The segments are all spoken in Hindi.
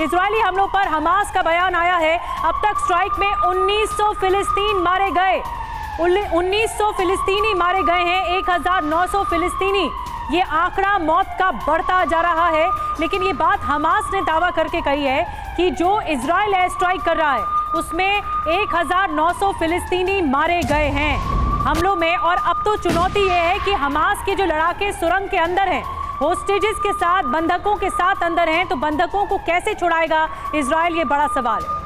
इसराइली हमलों पर हमास का बयान आया है। अब तक स्ट्राइक में 1900 फिलिस्तीन मारे गए। 1900 फिलिस्तीनी मारे गए हैं 1900 फिलिस्तीनी। ये आंकड़ा मौत का बढ़ता जा रहा है, लेकिन ये बात हमास ने दावा करके कही है कि जो इसराइल एयर स्ट्राइक कर रहा है, उसमें 1900 फिलिस्तीनी मारे गए हैं। हमलों में, और अब तो चुनौती ये है कि हमास के जो लड़ाके सुरंग के अंदर हैं होस्टेजेस के साथ, बंधकों के साथ अंदर हैं तो बंधकों को कैसे छुड़ाएगा इसराइल ये बड़ा सवाल है।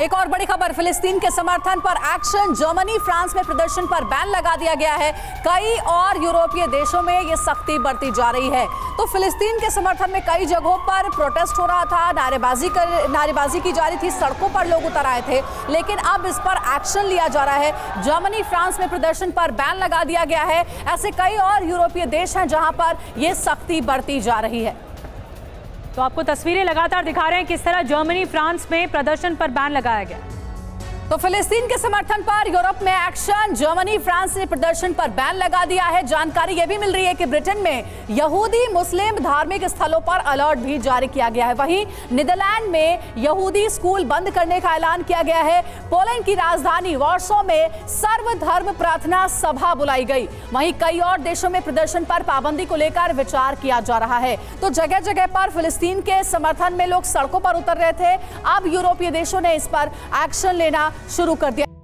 एक और बड़ी खबर, फिलिस्तीन के समर्थन पर एक्शन। जर्मनी, फ्रांस में प्रदर्शन पर बैन लगा दिया गया है। कई और यूरोपीय देशों में ये सख्ती बढ़ती जा रही है। तो फिलिस्तीन के समर्थन में कई जगहों पर प्रोटेस्ट हो रहा था। नारेबाजी कर, नारेबाजी की जा रही थी, सड़कों पर लोग उतर आए थे। लेकिन अब इस पर एक्शन लिया जा रहा है। जर्मनी, फ्रांस में प्रदर्शन पर बैन लगा दिया गया है। ऐसे कई और यूरोपीय देश हैं जहाँ पर यह सख्ती बढ़ती जा रही है। तो आपको तस्वीरें लगातार दिखा रहे हैं किस तरह जर्मनी, फ्रांस में प्रदर्शन पर बैन लगाया गया। तो फिलिस्तीन के समर्थन पर यूरोप में एक्शन। जर्मनी, फ्रांस ने प्रदर्शन पर बैन लगा दिया है। जानकारी यह भी मिल रही है कि ब्रिटेन में यहूदी, मुस्लिम, धार्मिक स्थलों पर अलर्ट भी जारी किया गया है। वहीं नीदरलैंड में यहूदी स्कूल बंद करने का ऐलान किया गया है। पोलैंड की राजधानी वॉर्सो में सर्वधर्म प्रार्थना सभा बुलाई गई। वहीं कई और देशों में प्रदर्शन पर पाबंदी को लेकर विचार किया जा रहा है। तो जगह जगह पर फिलिस्तीन के समर्थन में लोग सड़कों पर उतर रहे थे। अब यूरोपीय देशों ने इस पर एक्शन लेना शुरू कर दिया।